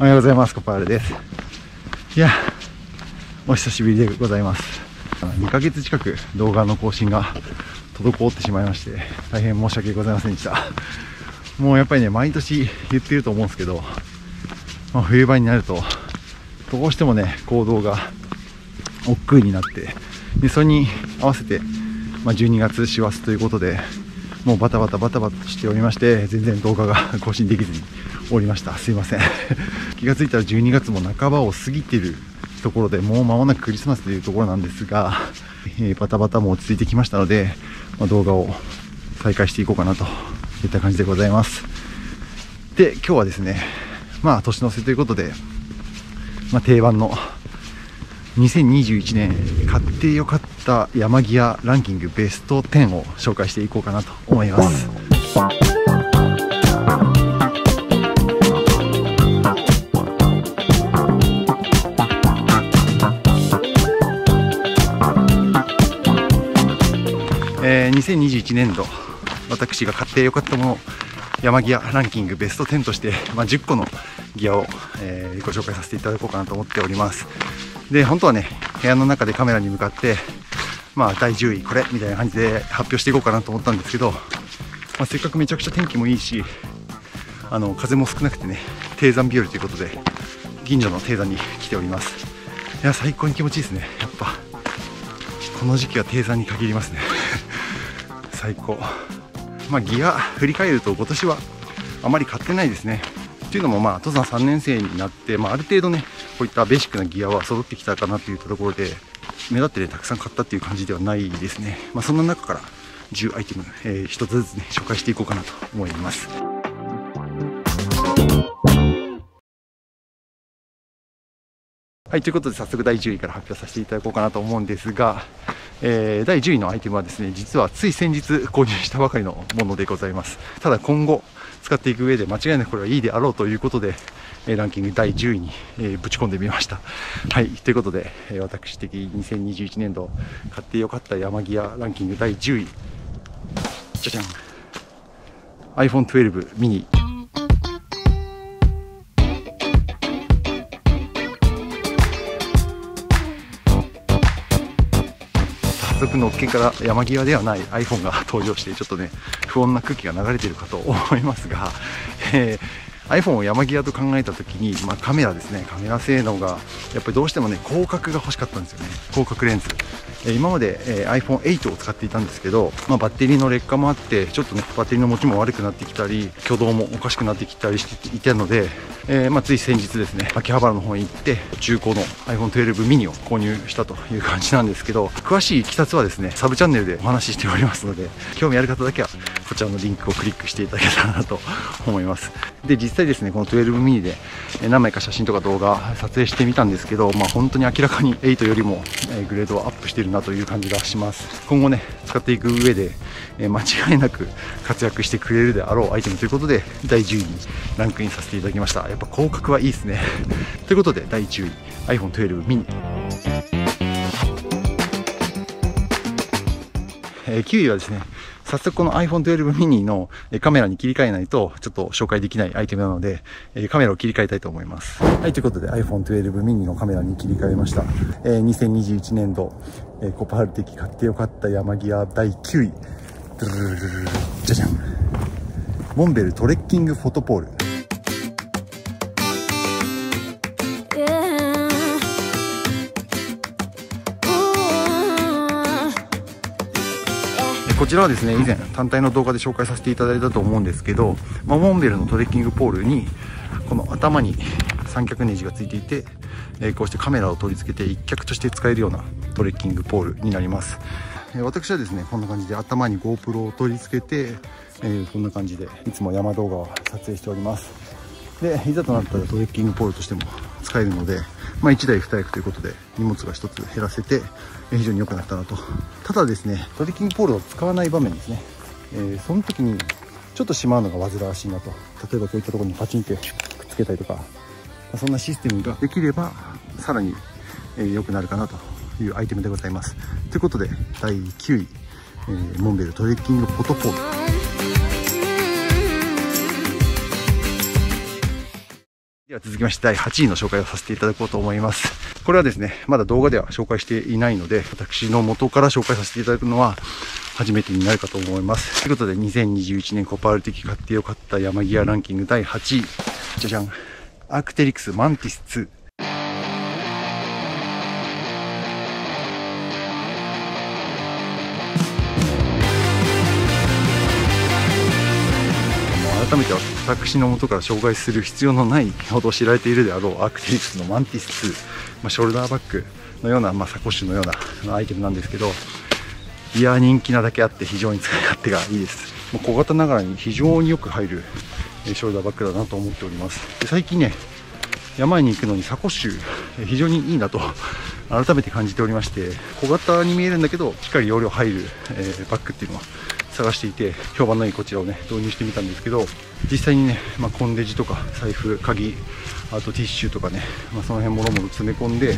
おはようございます。コパールです。いや、お久しぶりでございます。2ヶ月近く動画の更新が滞ってしまいまして、大変申し訳ございませんでした。もうやっぱりね、毎年言ってると思うんですけど、まあ、冬場になると、どうしてもね、行動が億劫になって、でそれに合わせて、まあ、12月師走ということで、もうバタバタバタバタしておりまして、全然動画が 更新できずにおりました。すいません。気がついたら12月も半ばを過ぎてるところで、もう間もなくクリスマスというところなんですが、えー、バタバタも落ち着いてきましたので、まあ、動画を再開していこうかなといった感じでございます。で、今日はですね、まあ年の瀬ということで、まあ、定番の2021年買ってよかった山ギアランキングベスト10を紹介していこうかなと思います。えー、2021年度私が買ってよかったもの山ギアランキングベスト10として、まあ、10個のギアを、えー、ご紹介させていただこうかなと思っておりますで本当はね部屋の中でカメラに向かってまあ第10位これみたいな感じで発表していこうかなと思ったんですけど、まあ、せっかくめちゃくちゃ天気もいいしあの風も少なくてね低山日和ということで近所の低山に来ております。いや最高に気持ちいいですねやっぱ。この時期は低山に限りますね。最高。まあギア振り返ると今年はあまり買ってないですね。っていうのもまあ登山3年生になって、まあ、ある程度ねこういったベーシックなギアは揃ってきたかなといったところで目立ってねたくさん買ったっていう感じではないですね、まあ、そんな中から10アイテム、えー、1つずつね紹介していこうかなと思いますはい、ということで早速第10位から発表させていただこうかなと思うんですが、えー、第10位のアイテムはですね、実はつい先日購入したばかりのものでございます。ただ今後使っていく上で間違いなくこれはいいであろうということで、えランキング第10位に、えぶち込んでみました。はい、ということで、え私的2021年度買ってよかった山ギアランキング第10位。じゃじゃん。iPhone 12 mini 速のっけから山際ではない iPhone が登場してちょっとね不穏な空気が流れているかと思いますが、えー iPhone を山際と考えた時に、まあ、カメラですね。カメラ性能がやっぱりどうしてもね広角が欲しかったんですよね。広角レンズ。今まで、iPhone8 を使っていたんですけど、まあ、バッテリーの劣化もあってちょっとねバッテリーの持ちも悪くなってきたり挙動もおかしくなってきたりしていたので、えー、まあ、つい先日ですね秋葉原の方に行って中古の iPhone12 mini を購入したという感じなんですけど詳しいいきさつはですねサブチャンネルでお話ししておりますので興味ある方だけはこちらのリンクをクリックしていただけたらなと思います。で実際ですねこの12 mini で何枚か写真とか動画撮影してみたんですけど、まあ、本当に明らかに8よりもグレードはアップしているなという感じがします。今後ね使っていく上でえ間違いなく活躍してくれるであろうアイテムということで第10位にランクインさせていただきました。やっぱ広角はいいですね。ということで第10位 iPhone12 mini え9位はですね早速この iPhone12 mini のカメラに切り替えないとちょっと紹介できないアイテムなのでカメラを切り替えたいと思います。はい、ということで iPhone12 mini のカメラに切り替えました。え、2021年度、えー、コパール的買ってよかった山ギア第9位。じゃじゃん。モンベルトレッキングフォトポール。こちらはですね以前単体の動画で紹介させていただいたと思うんですけど、まあ、モンベルのトレッキングポールにこの頭に三脚ネジがついていて、えー、こうしてカメラを取り付けて一脚として使えるようなトレッキングポールになります、えー、私はですねこんな感じで頭に GoPro を取り付けて、えー、こんな感じでいつも山動画を撮影しております。でいざとなったらトレッキングポールとしても使えるのでまあ、1台2役ということで荷物が1つ減らせて非常に良くなったなと。ただですねトレッキングポールを使わない場面ですね、えー、その時にちょっとしまうのが煩わしいなと。例えばこういったところにパチンってくっつけたりとかそんなシステムができればさらに良、えー、くなるかなというアイテムでございますということで第9位、えー、モンベルトレッキングフォトポールでは続きまして第8位の紹介をさせていただこうと思います。これはですね、まだ動画では紹介していないので、私の元から紹介させていただくのは初めてになるかと思います。ということで2021年コパール的買ってよかった山ギアランキング第8位。じゃじゃん。アクテリクスマンティス2。改めて私の元から紹介する必要のないほど知られているであろうアークテリクスのマンティス2、まあ、ショルダーバッグのような、まあ、サコッシュのようなアイテムなんですけどいや人気なだけあって非常に使い勝手がいいですもう小型ながらに非常によく入るショルダーバッグだなと思っております。で最近ね山に行くのにサコッシュ非常にいいなと 改めて感じておりまして小型に見えるんだけどしっかり容量入る、えー、バッグっていうのは探していて評判のいいこちらをね導入してみたんですけど実際にね、まあ、コンデジとか財布鍵あとティッシュとかね、まあ、その辺もろもろ詰め込んで、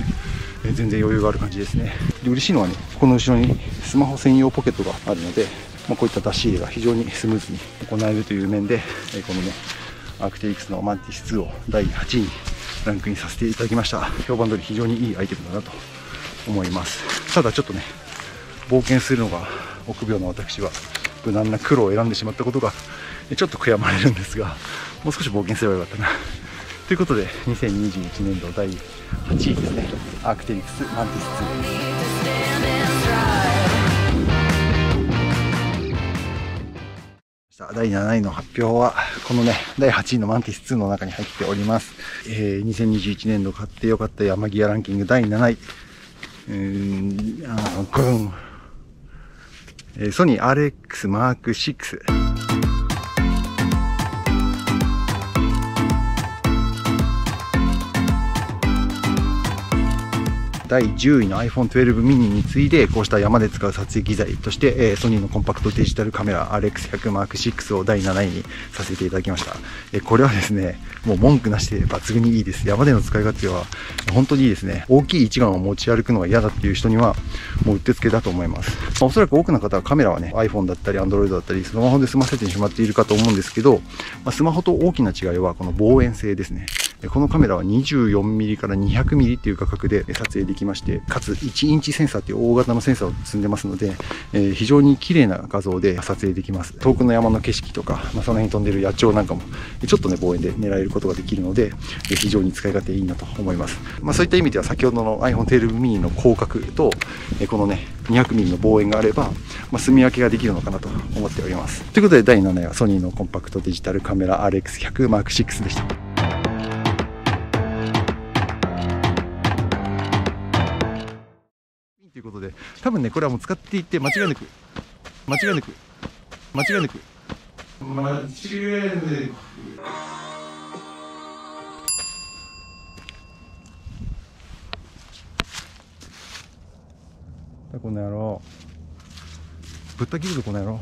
え全然余裕がある感じですね。で嬉しいのはねこの後ろにスマホ専用ポケットがあるので、まあ、こういった出し入れが非常にスムーズに行えるという面で、えこのねアークテリクスのマンティス2を第8位にランクインさせていただきました。評判通り非常にいいアイテムだなと思います。ただちょっとね冒険するのが臆病な私は無難な黒を選んでしまったことがちょっと悔やまれるんですがもう少し冒険すればよかったな。ということで2021年度第8位ですね。アークテリクスマンティス2第7位の発表は、このね、第8位のマンティス2の中に入っております。えー、2021年度買ってよかった山際ランキング第7位。うーん、あグン。ソニー RX マーク6。第10位の iPhone12 mini に次いでこうした山で使う撮影機材として、えー、ソニーのコンパクトデジタルカメラ RX100M6 を第7位にさせていただきました、えー、これはですねもう文句なしで抜群にいいです。山での使い勝手は本当にいいですね。大きい一眼を持ち歩くのが嫌だっていう人にはもううってつけだと思います、まあ、おそらく多くの方はカメラはね iPhone だったり Android だったりスマホで済ませてしまっているかと思うんですけど、まあ、スマホと大きな違いはこの望遠性ですね。このカメラは 24mm から 200mm っていう価格で撮影できまして、かつ1インチセンサーっていう大型のセンサーを積んでますので、えー、非常に綺麗な画像で撮影できます。遠くの山の景色とか、まあ、その辺に飛んでる野鳥なんかも、ちょっとね、望遠で狙えることができるので、え非常に使い勝手いいなと思います。まあ、そういった意味では先ほどの iPhone 12 mini の広角と、えこのね、200mm の望遠があれば、まあ、住み分けができるのかなと思っております。ということで第7位はソニーのコンパクトデジタルカメラ RX100M6 でした。ことで多分ねこれはもう使っていって間違いなく間違いなく間違いなく。間違いなく。この野郎。ぶった切るぞこの野郎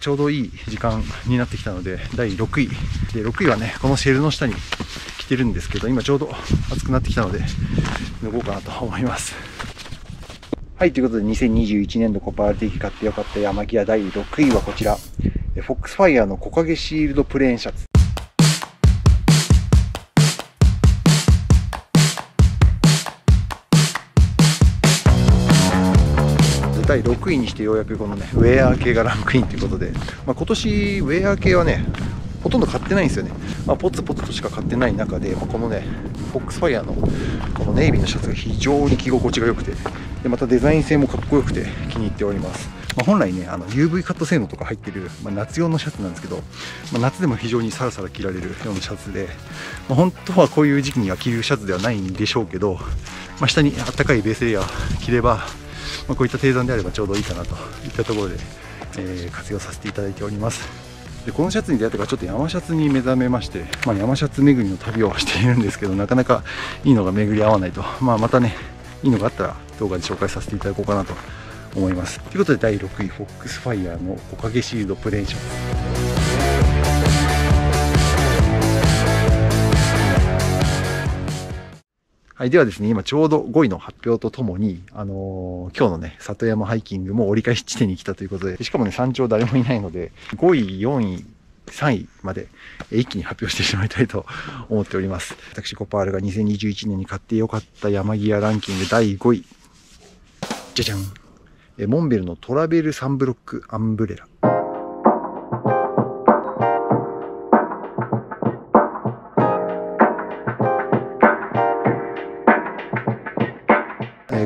ちょうどいい時間になってきたので、第6位。で、6位はね、このシェルの下に来てるんですけど、今ちょうど暑くなってきたので、脱ごうかなと思います。はい、ということで2021年度コパールティ買ってよかった山ギア第6位はこちら。フォックスファイヤーの木陰シールドプレーンシャツ。第6位にしてようやくこのねウェア系がランクインということで、まあ、今年ウェア系はねほとんど買ってないんですよね、まあ、ポツポツとしか買ってない中で、まあ、このねフォックスファイヤーのこのネイビーのシャツが非常に着心地が良くてでまたデザイン性もかっこよくて気に入っております、まあ、本来ねあの UV カット性能とか入ってる、まあ、夏用のシャツなんですけど、まあ、夏でも非常にサラサラ着られるようなシャツで、ま本当はこういう時期には着るシャツではないんでしょうけど、ま下にあったかいベースレイヤー着ればまあ、こういった低山であればちょうどいいかなといったところで、えー、活用させていただいております。でこのシャツに出会ってからちょっと山シャツに目覚めまして、まあ、山シャツ巡りの旅をしているんですけどなかなかいいのが巡り合わないと、まあ、またねいいのがあったら動画で紹介させていただこうかなと思います。ということで第6位フォックスファイヤーのおかげシールドプレーションはい、ではですね、今ちょうど5位の発表とともに、あのー、今日のね、里山ハイキングも折り返し地点に来たということで、しかもね、山頂誰もいないので、5位、4位、3位まで一気に発表してしまいたいと思っております。私、コパールが2021年に買ってよかった山際ランキング第5位。じゃじゃん。モンベルのトラベルサンブロックアンブレラ。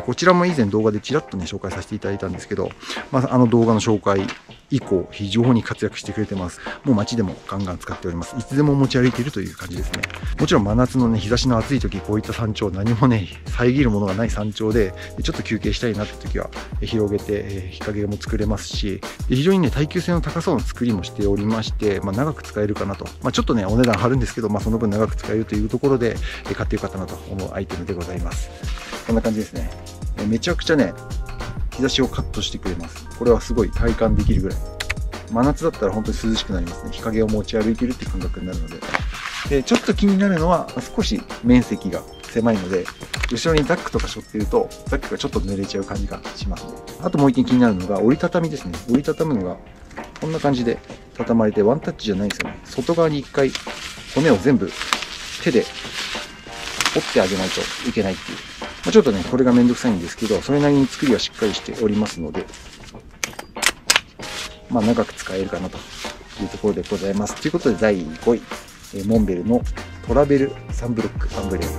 こちらも以前動画でちらっとね、紹介させていただいたんですけど、まあ、あの動画の紹介以降、非常に活躍してくれてます。もう街でもガンガン使っております。いつでも持ち歩いているという感じですね。もちろん真夏のね、日差しの暑い時、こういった山頂、何もね、遮るものがない山頂で、ちょっと休憩したいなって時は、広げて、え日陰も作れますし、非常にね、耐久性の高そうな作りもしておりまして、まあ、長く使えるかなと。まあ、ちょっとね、お値段張るんですけど、まあ、その分長く使えるというところで、買ってよかったなと思うアイテムでございます。こんな感じですね。めちゃくちゃね、日差しをカットしてくれます。これはすごい体感できるぐらい。真夏だったら本当に涼しくなりますね。日陰を持ち歩いてるって感覚になるので。で、ちょっと気になるのは、少し面積が狭いので、後ろにザックとか背負ってると、ザックがちょっと濡れちゃう感じがしますね。あともう一点気になるのが、折りたたみですね。折りたたむのが、こんな感じで畳まれて、ワンタッチじゃないんですよね。外側に一回、骨を全部手で折ってあげないといけないっていう。まあ、ちょっとね、これがめんどくさいんですけど、それなりに作りはしっかりしておりますので、まあ、長く使えるかなというところでございます。ということで、第5位、えモンベルのトラベルサンブロックアンブレラ。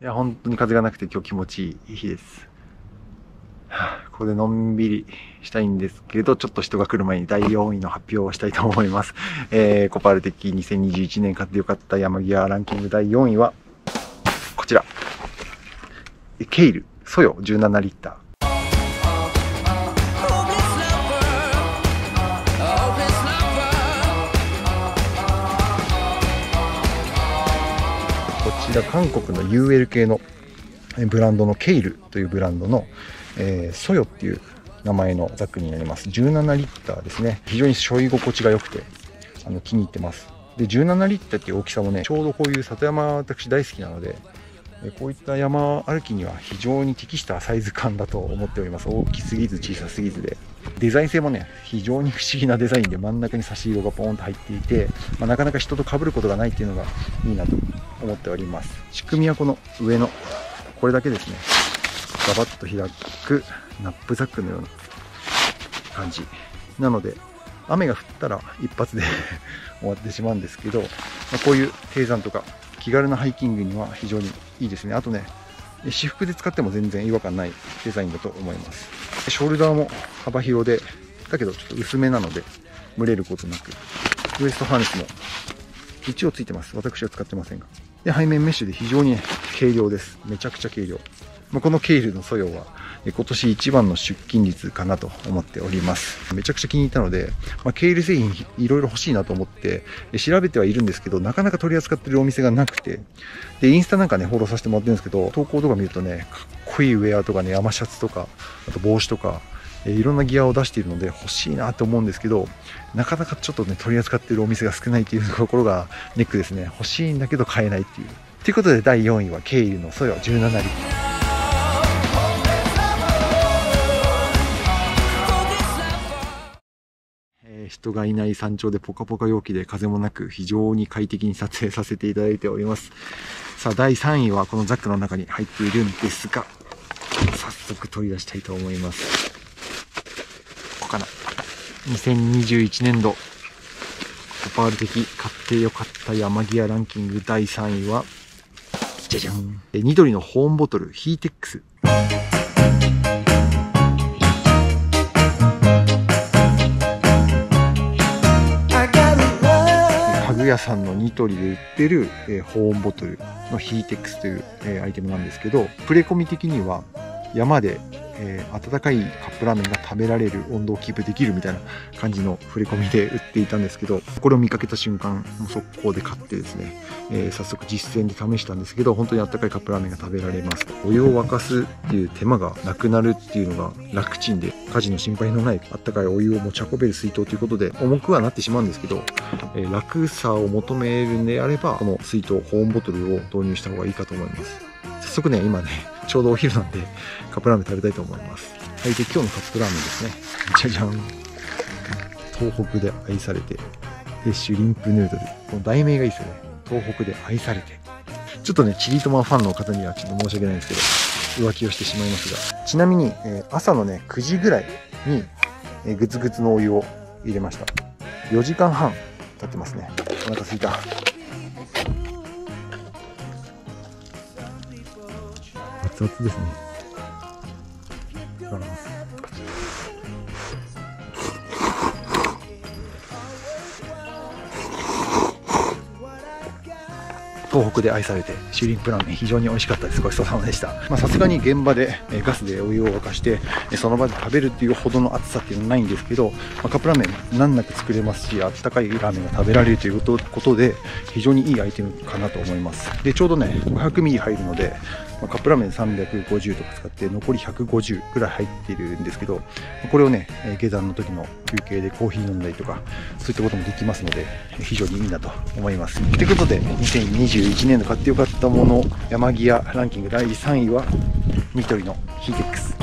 いや、本当に風がなくて今日気持ちいい日です。ここでのんびりしたいんですけど、ちょっと人が来る前に第4位の発表をしたいと思います。えー、コパール的2021年買ってよかった山際ランキング第4位は、こちら。ケイル、ソヨ17リッター。こちら韓国の UL 系のブランドのケイルというブランドのえー、ソヨっていう名前のザックになります。17リッターですね。非常に背負い心地が良くて、あの気に入ってます。で、17リッターっていう大きさもね、ちょうどこういう里山私大好きなので、こういった山歩きには非常に適したサイズ感だと思っております。大きすぎず小さすぎずで。デザイン性もね、非常に不思議なデザインで真ん中に差し色がポーンと入っていて、まあ、なかなか人と被ることがないっていうのがいいなと思っております。仕組みはこの上のこれだけですね。ガバッと開くナップザックのような感じ。なので雨が降ったら一発で 終わってしまうんですけど、まあ、こういう低山とか気軽なハイキングには非常にいいですね。あとね私服で使っても全然違和感ないデザインだと思います。ショルダーも幅広でだけどちょっと薄めなので蒸れることなく。ウエストハーネスも一応ついてます。私は使ってませんが。で背面メッシュで非常に、ね、軽量です。めちゃくちゃ軽量、このケールの素養は今年一番の出勤率かなと思っております。めちゃくちゃ気に入ったので、まあ、ケール製品いろいろ欲しいなと思って調べてはいるんですけど、なかなか取り扱ってるお店がなくて、で、インスタなんかね、フォローさせてもらってるんですけど、投稿とか見るとね、かっこいいウェアとかね、山シャツとか、あと帽子とか、いろんなギアを出しているので欲しいなと思うんですけど、なかなかちょっとね、取り扱ってるお店が少ないっていうところがネックですね。欲しいんだけど買えないっていう。ということで第4位はケイルのソヨ17リ人がいない山頂でポカポカ陽気で風もなく非常に快適に撮影させていただいております。さあ、第3位はこのザックの中に入っているんですが、早速取り出したいと思います。ここかな。2021年度、コパール的買ってよかった山ギアランキング第3位は、じゃじゃん。緑のホーンボトルヒーテックス。屋さんのニトリで売ってる、えー、保温ボトルのヒーテックスという、えー、アイテムなんですけど、プレコミ的には山で、えー、温かいカップラーメンが食べられる温度をキープできるみたいな感じの振り込みで売っていたんですけどこれを見かけた瞬間もう速攻で買ってですね、えー、早速実践で試したんですけど本当に温かいカップラーメンが食べられます。お湯を沸かすっていう手間がなくなるっていうのが楽ちんで家事の心配のない温かいお湯を持ち運べる水筒ということで重くはなってしまうんですけど、えー、楽さを求めるんであればこの水筒保温ボトルを導入した方がいいかと思います。早速ね今ねちょうどお昼なんでカップラーメン食べたいと思います。はいで今日のカップラーメンですね。じゃじゃん。東北で愛されてでシュリンプヌードル。この題名がいいですよね。東北で愛されて。ちょっとねチリトマファンの方にはちょっと申し訳ないんですけど浮気をしてしまいますが。ちなみに、えー、朝のね9時ぐらいに、えー、グツグツのお湯を入れました。4時間半経ってますね。お腹すいた。熱々ですね。いただきます東北で愛されてシューリンプラーメン非常に美味しかったです。ごちそうさまでした。さすがに現場でガスでお湯を沸かしてその場で食べるっていうほどの熱さっていうのはないんですけど、まあ、カップラーメン難なく作れますしあったかいラーメンが食べられるということで非常にいいアイテムかなと思います。でちょうどね 500ml 入るのでまあ、カップラーメン350とか使って残り150くらい入っているんですけどこれをね下山の時の休憩でコーヒー飲んだりとかそういったこともできますので非常にいいなと思います。ということで2021年の買ってよかったもの山際ランキング第3位はニトリのヒーテックス。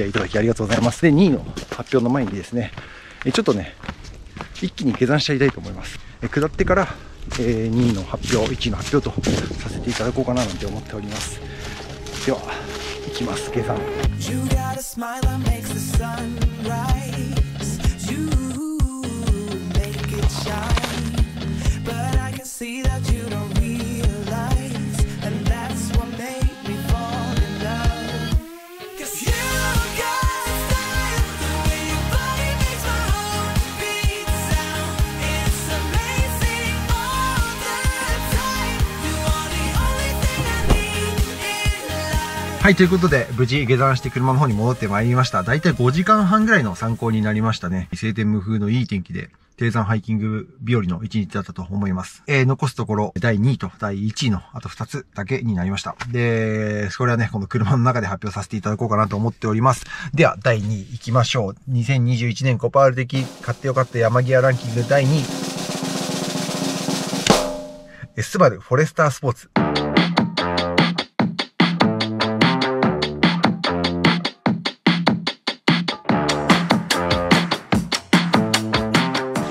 き合いいただきありがとうございます。で、2位の発表の前にですね、ちょっとね、一気に下山しちゃいたいと思います。下ってから、え2位の発表、1位の発表とさせていただこうかななんて思っております。では、行きます、下山。はい、ということで、無事下山して車の方に戻ってまいりました。だいたい5時間半ぐらいの参考になりましたね。晴天無風のいい天気で、低山ハイキング日和の一日だったと思います。えー、残すところ、第2位と第1位のあと2つだけになりました。で、それはね、この車の中で発表させていただこうかなと思っております。では、第2位行きましょう。2021年コパール的買ってよかった山ギアランキング第2位。スバルフォレスタースポーツ。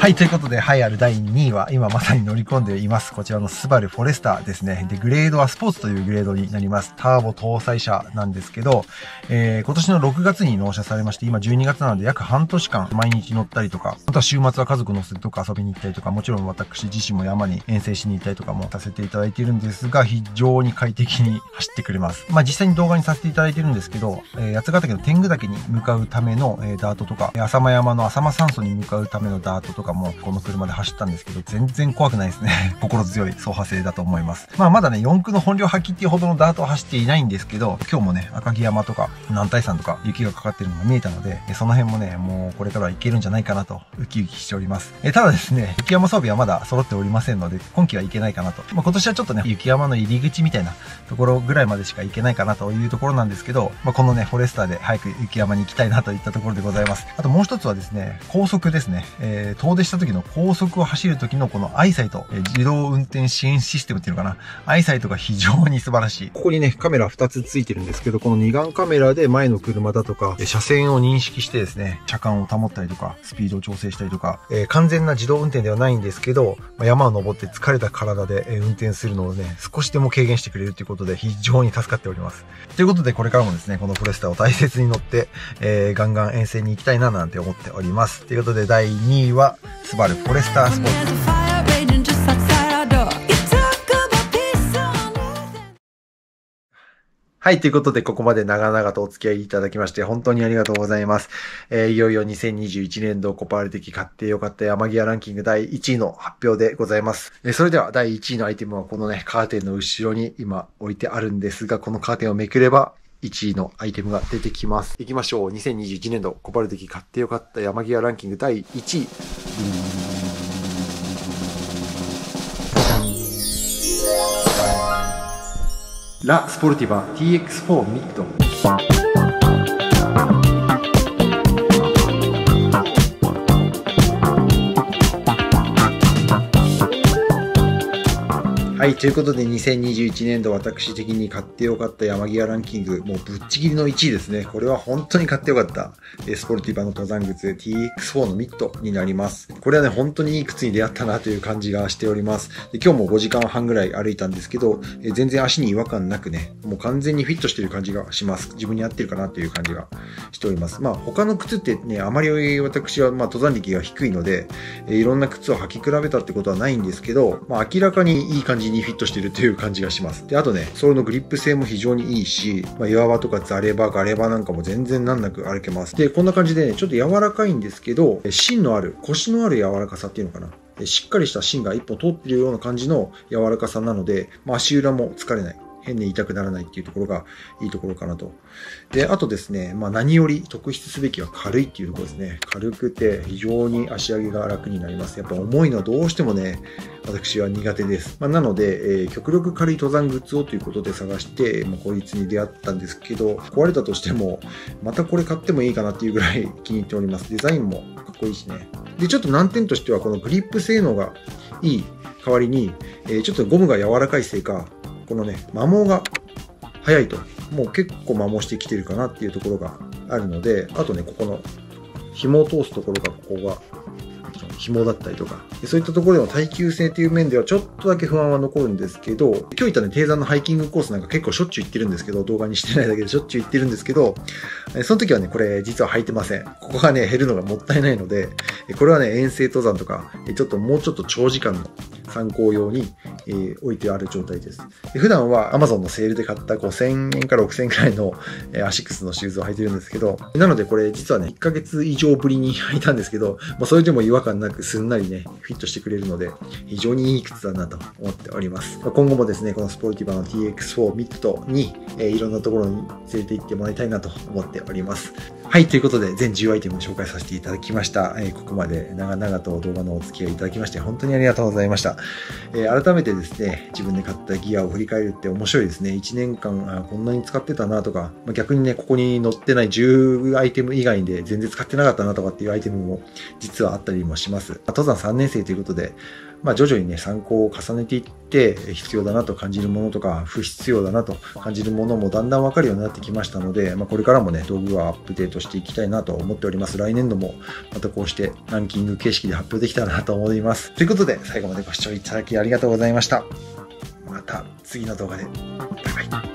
はい、ということで、はい、ある第2位は、今まさに乗り込んでいます。こちらのスバルフォレスターですね。で、グレードはスポーツというグレードになります。ターボ搭載車なんですけど、えー、今年の6月に納車されまして、今12月なので約半年間毎日乗ったりとか、あとは週末は家族乗せてとか遊びに行ったりとか、もちろん私自身も山に遠征しに行ったりとかもさせていただいているんですが、非常に快適に走ってくれます。まあ実際に動画にさせていただいているんですけど、えー、八ヶ岳の天狗岳に向かうための、えー、ダートとか、浅間山の浅間山荘に向かうためのダートとかも、この車で走ったんですけど、全然怖くないですね。心強い走破性だと思います。まあまだね、四駆の本領発揮っていうほどのダートを走っていないんですけど、今日もね、赤城山とか南大山とか雪がかかってるのが見えたので、その辺もね、もうこれからはいけるんじゃないかなと、ウキウキしております。えただですね、雪山装備はまだ揃っておりませんので、今季はいけないかなと。まあ今年はちょっとね、雪山の入り口みたいなところぐらいまでしか行けないかなというところなんですけど、まあこのね、フォレスターで早く雪山に行きたいなといったところでございます。あともう一つはですね、高速ですね、えー、遠出した時の高速を走る時のこのアイサイト、自動運転支援システムっていうのかな。アイサイトが非常に素晴らしい。ここにね、カメラ2つついてるんですけど、この二眼カメラで前の車だとか、車線を認識してですね、車間を保ったりとか、スピードを調整したりとか、えー、完全な自動運転ではないんですけど、山を登って疲れた体で運転するのをね、少しでも軽減してくれるということで非常に助かっております。ということでこれからもですね、このフォレスターを大切に乗って、えー、ガンガン遠征に行きたいななんて思っております。ということで第2位は、スバルフォレスタースポーツ。はい。ということで、ここまで長々とお付き合いいただきまして、本当にありがとうございます。えー、いよいよ2021年度コパール的買ってよかった山際ランキング第1位の発表でございます。えー、それでは第1位のアイテムはこのね、カーテンの後ろに今置いてあるんですが、このカーテンをめくれば、1位のアイテムが出てきます。いきましょう。2021年度コバル的買ってよかった山際ランキング第1位。ラ・スポルティバ TX4 ミッドはい、ということで2021年度私的に買ってよかった山際ランキング、もうぶっちぎりの1位ですね。これは本当に買ってよかった。スポルティバの登山靴 TX4 のミッドになります。これはね、本当にいい靴に出会ったなという感じがしております。で今日も5時間半ぐらい歩いたんですけど、え全然足に違和感なくね、もう完全にフィットしてる感じがします。自分に合ってるかなという感じがしております。まあ他の靴ってね、あまり私はまあ登山歴が低いので、えいろんな靴を履き比べたってことはないんですけど、まあ明らかにいい感じにフィットしてるという感じがします。で、あとね、ソールのグリップ性も非常にいいし、まあ、岩場とかザレバ、ガレバなんかも全然難なく歩けます。で、こんな感じでね、ちょっと柔らかいんですけど、芯のある、腰のある柔らかさっていうのかな。しっかりした芯が一本通ってるような感じの柔らかさなので、まあ、足裏も疲れない。変に痛くならないっていうところがいいところかなと。で、あとですね、まあ何より特筆すべきは軽いっていうところですね。軽くて非常に足上げが楽になります。やっぱ重いのはどうしてもね、私は苦手です。まあ、なので、えー、極力軽い登山靴をということで探して、まあ、こいつに出会ったんですけど、壊れたとしても、またこれ買ってもいいかなっていうぐらい気に入っております。デザインもかっこいいしね。で、ちょっと難点としては、このグリップ性能がいい代わりに、えー、ちょっとゴムが柔らかいせいか、このね、摩耗が早いと。もう結構摩耗してきてるかなっていうところがあるので、あとね、ここの紐を通すところが、ここが紐だったりとか、そういったところでの耐久性という面ではちょっとだけ不安は残るんですけど、今日行ったね、低山のハイキングコースなんか結構しょっちゅう行ってるんですけど、動画にしてないだけで しょっちゅう行ってるんですけど、その時はね、これ実は履いてません。ここがね、減るのがもったいないので、これはね、遠征登山とか、ちょっともうちょっと長時間の参考用に、えー、置いてある状態です。で普段は Amazon のセールで買った5000円から6000円くらいの、えー、アシックスのシューズを履いてるんですけど、なのでこれ実はね、1ヶ月以上ぶりに履いたんですけど、まあ、それでも違和感なくすんなりね、フィットしてくれるので、非常にいい靴だなと思っております。まあ今後もですね、このスポルティバの TX4 ミッドに、えー、いろんなところに連れて行ってもらいたいなと思っております。はい、ということで全10アイテムを紹介させていただきました。えー、ここまで長々と動画のお付き合いいただきまして本当にありがとうございました。えー、改めてですね、自分で買ったギアを振り返るって面白いですね。1年間あこんなに使ってたなとか、まあ、逆にね、ここに載ってない10アイテム以外で全然使ってなかったなとかっていうアイテムも実はあったりもします。ま登山3年生ということで、まあ、徐々にね、参考を重ねていって、必要だなと感じるものとか、不必要だなと感じるものもだんだんわかるようになってきましたので、まあ、これからもね、道具はアップデートしていきたいなと思っております。来年度もまたこうしてランキング形式で発表できたらなと思います。ということで、最後までご視聴いただきありがとうございましたました。また次の動画で。バイバイ。